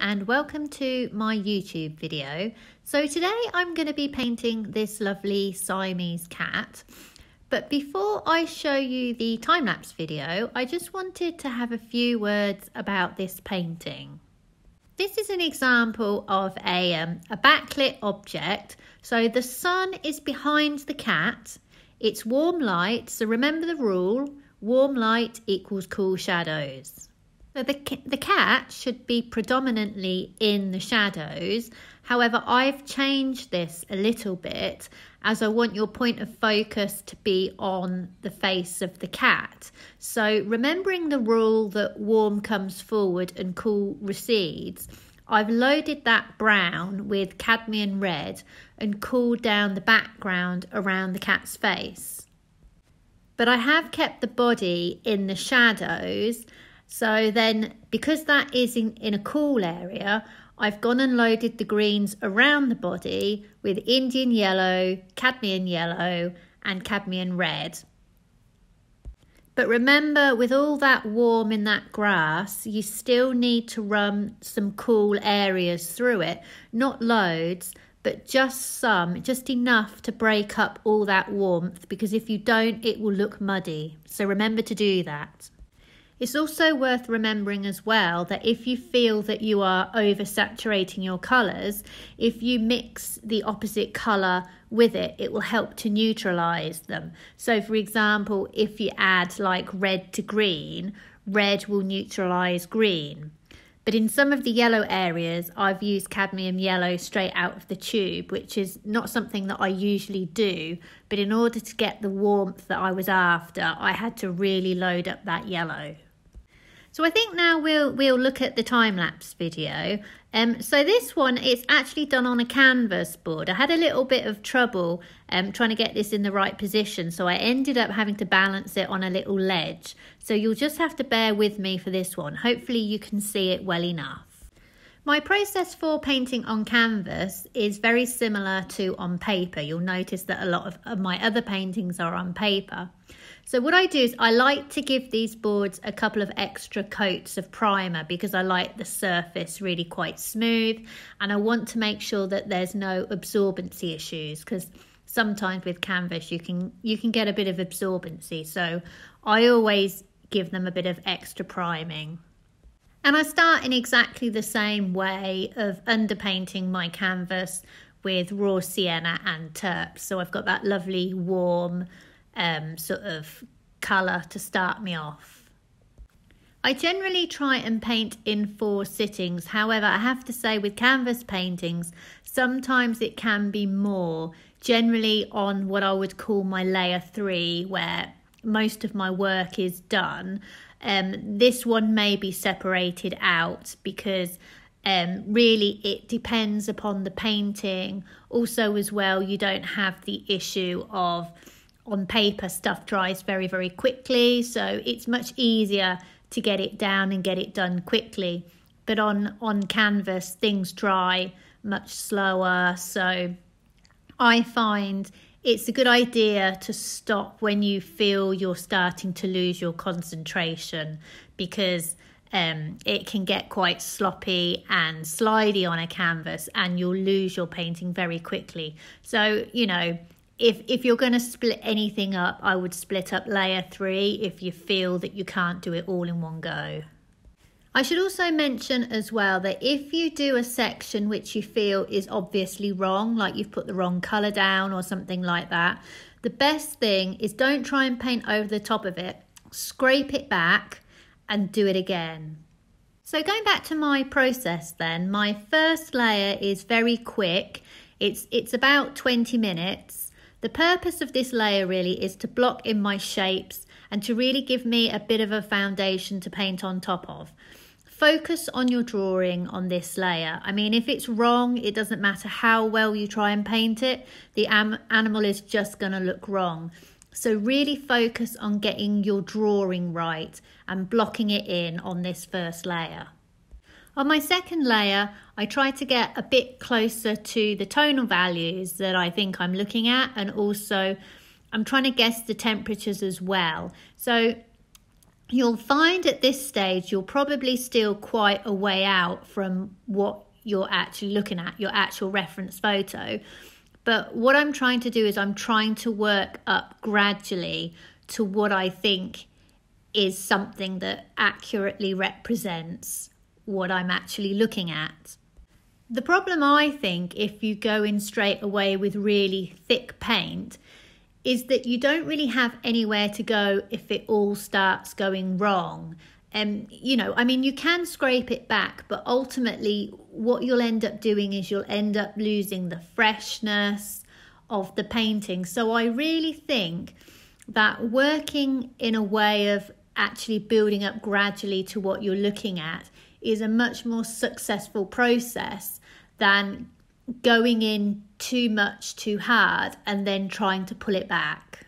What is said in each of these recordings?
And welcome to my YouTube video. So today I'm going to be painting this lovely Siamese cat. But before I show you the time-lapse video, I just wanted to have a few words about this painting. This is an example of a, um, a backlit object. So the sun is behind the cat. It's warm light, so remember the rule, warm light equals cool shadows. The, the cat should be predominantly in the shadows. However, I've changed this a little bit as I want your point of focus to be on the face of the cat. So remembering the rule that warm comes forward and cool recedes, I've loaded that brown with cadmium red and cooled down the background around the cat's face. But I have kept the body in the shadows so then, because that is in, in a cool area, I've gone and loaded the greens around the body with Indian yellow, cadmium yellow and cadmium red. But remember, with all that warm in that grass, you still need to run some cool areas through it. Not loads, but just some, just enough to break up all that warmth because if you don't, it will look muddy. So remember to do that. It's also worth remembering as well that if you feel that you are oversaturating your colours, if you mix the opposite colour with it, it will help to neutralise them. So, for example, if you add like red to green, red will neutralise green. But in some of the yellow areas, I've used cadmium yellow straight out of the tube, which is not something that I usually do. But in order to get the warmth that I was after, I had to really load up that yellow. So I think now we'll we'll look at the time lapse video. Um, so this one it's actually done on a canvas board. I had a little bit of trouble um, trying to get this in the right position, so I ended up having to balance it on a little ledge. So you'll just have to bear with me for this one. Hopefully you can see it well enough. My process for painting on canvas is very similar to on paper. You'll notice that a lot of, my other paintings are on paper. So what I do is I like to give these boards a couple of extra coats of primer because I like the surface really quite smooth and I want to make sure that there's no absorbency issues because sometimes with canvas you can you can get a bit of absorbency. So I always give them a bit of extra priming. And I start in exactly the same way of underpainting my canvas with raw sienna and terps. So I've got that lovely warm um, sort of colour to start me off. I generally try and paint in four sittings. However, I have to say with canvas paintings, sometimes it can be more. Generally on what I would call my layer three, where most of my work is done. Um, this one may be separated out because um, really it depends upon the painting. Also, as well, you don't have the issue of on paper stuff dries very, very quickly, so it's much easier to get it down and get it done quickly. But on on canvas, things dry much slower, so I find it's a good idea to stop when you feel you're starting to lose your concentration because um, it can get quite sloppy and slidey on a canvas and you'll lose your painting very quickly. So, you know, if if you're going to split anything up, I would split up layer 3 if you feel that you can't do it all in one go. I should also mention as well that if you do a section which you feel is obviously wrong, like you've put the wrong colour down or something like that, the best thing is don't try and paint over the top of it. Scrape it back and do it again. So going back to my process then, my first layer is very quick. It's, it's about 20 minutes. The purpose of this layer really is to block in my shapes and to really give me a bit of a foundation to paint on top of focus on your drawing on this layer. I mean, if it's wrong, it doesn't matter how well you try and paint it, the animal is just going to look wrong. So really focus on getting your drawing right and blocking it in on this first layer. On my second layer, I try to get a bit closer to the tonal values that I think I'm looking at and also I'm trying to guess the temperatures as well. So you'll find at this stage you're probably still quite a way out from what you're actually looking at, your actual reference photo. But what I'm trying to do is I'm trying to work up gradually to what I think is something that accurately represents what I'm actually looking at. The problem I think if you go in straight away with really thick paint is that you don't really have anywhere to go if it all starts going wrong. And um, you know, I mean, you can scrape it back, but ultimately, what you'll end up doing is you'll end up losing the freshness of the painting. So, I really think that working in a way of actually building up gradually to what you're looking at is a much more successful process than going in too much too hard and then trying to pull it back.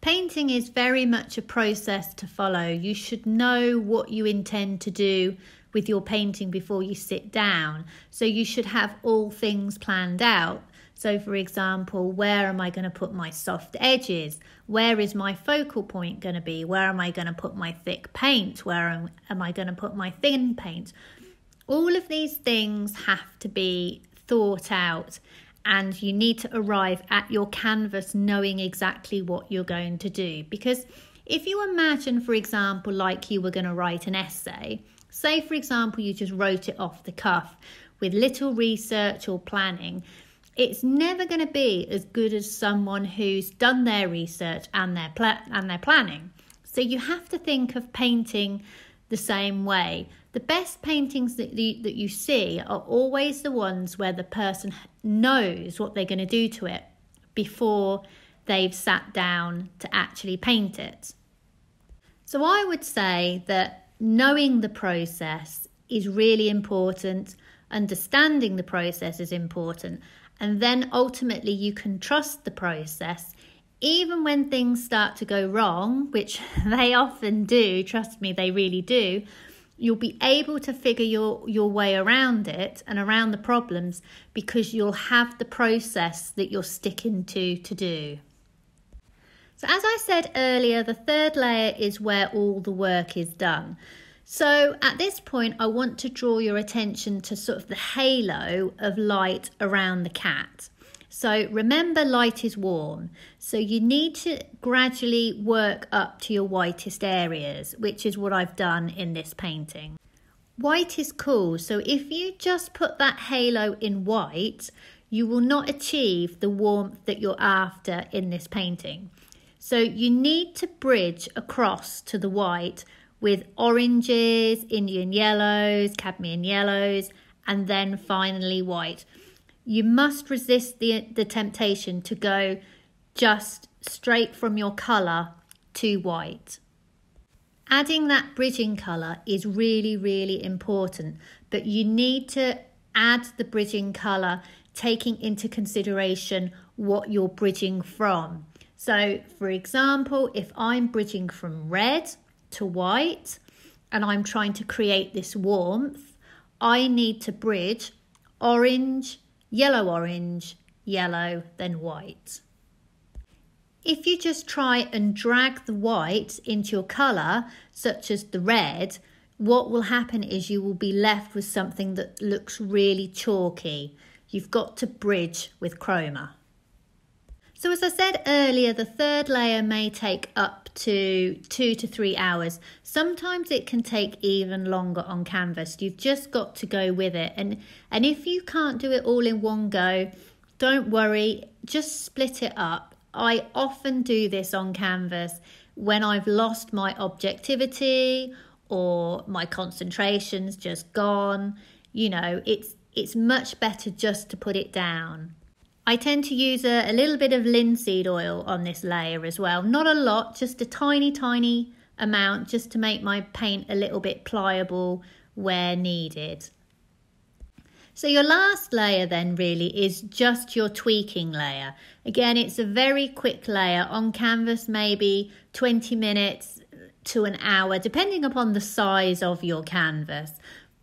Painting is very much a process to follow. You should know what you intend to do with your painting before you sit down. So you should have all things planned out. So, for example, where am I going to put my soft edges? Where is my focal point going to be? Where am I going to put my thick paint? Where am, am I going to put my thin paint? All of these things have to be thought out and you need to arrive at your canvas knowing exactly what you're going to do. Because if you imagine, for example, like you were going to write an essay, say, for example, you just wrote it off the cuff with little research or planning, it's never going to be as good as someone who's done their research and their pla- and their planning. So you have to think of painting the same way. The best paintings that you, that you see are always the ones where the person knows what they're going to do to it before they've sat down to actually paint it. So I would say that knowing the process is really important, understanding the process is important, and then ultimately you can trust the process even when things start to go wrong, which they often do, trust me, they really do, you'll be able to figure your, your way around it and around the problems because you'll have the process that you're sticking to to do. So, as I said earlier, the third layer is where all the work is done. So, at this point, I want to draw your attention to sort of the halo of light around the cat. So remember, light is warm. So you need to gradually work up to your whitest areas, which is what I've done in this painting. White is cool. So if you just put that halo in white, you will not achieve the warmth that you're after in this painting. So you need to bridge across to the white with oranges, Indian yellows, cadmium yellows, and then finally white you must resist the, the temptation to go just straight from your colour to white. Adding that bridging colour is really, really important, but you need to add the bridging colour taking into consideration what you're bridging from. So, for example, if I'm bridging from red to white and I'm trying to create this warmth, I need to bridge orange, yellow orange, yellow, then white. If you just try and drag the white into your colour, such as the red, what will happen is you will be left with something that looks really chalky. You've got to bridge with chroma. So as I said earlier, the third layer may take up to two to three hours. Sometimes it can take even longer on canvas. You've just got to go with it. And, and if you can't do it all in one go, don't worry, just split it up. I often do this on canvas when I've lost my objectivity or my concentration's just gone. You know, it's it's much better just to put it down. I tend to use a, a little bit of linseed oil on this layer as well. Not a lot, just a tiny, tiny amount just to make my paint a little bit pliable where needed. So your last layer then really is just your tweaking layer. Again, it's a very quick layer on canvas, maybe 20 minutes to an hour, depending upon the size of your canvas.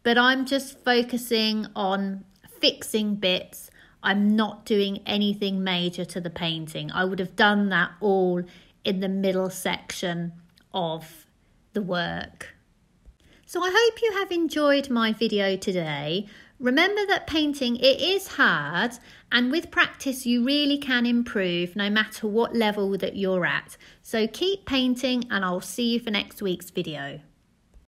But I'm just focusing on fixing bits I'm not doing anything major to the painting. I would have done that all in the middle section of the work. So I hope you have enjoyed my video today. Remember that painting, it is hard and with practice you really can improve no matter what level that you're at. So keep painting and I'll see you for next week's video.